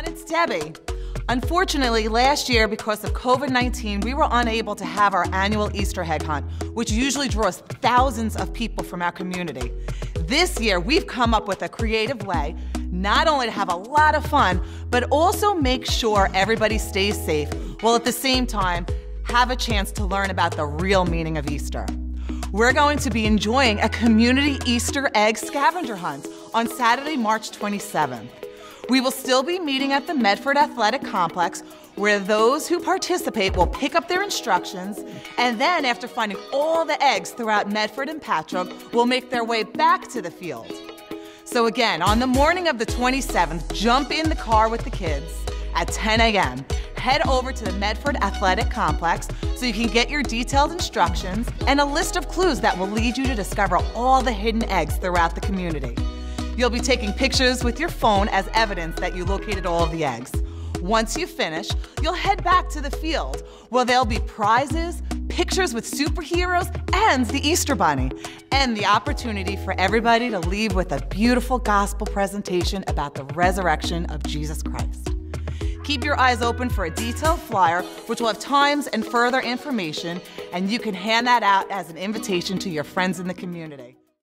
everyone, it's Debbie. Unfortunately, last year, because of COVID 19, we were unable to have our annual Easter egg hunt, which usually draws thousands of people from our community. This year, we've come up with a creative way not only to have a lot of fun, but also make sure everybody stays safe, while at the same time, have a chance to learn about the real meaning of Easter. We're going to be enjoying a community Easter egg scavenger hunt on Saturday, March 27th. We will still be meeting at the Medford Athletic Complex where those who participate will pick up their instructions and then after finding all the eggs throughout Medford and Patchogue will make their way back to the field. So again, on the morning of the 27th, jump in the car with the kids at 10 a.m. Head over to the Medford Athletic Complex so you can get your detailed instructions and a list of clues that will lead you to discover all the hidden eggs throughout the community. You'll be taking pictures with your phone as evidence that you located all of the eggs. Once you finish, you'll head back to the field where there'll be prizes, pictures with superheroes, and the Easter Bunny, and the opportunity for everybody to leave with a beautiful gospel presentation about the resurrection of Jesus Christ. Keep your eyes open for a detailed flyer, which will have times and further information, and you can hand that out as an invitation to your friends in the community.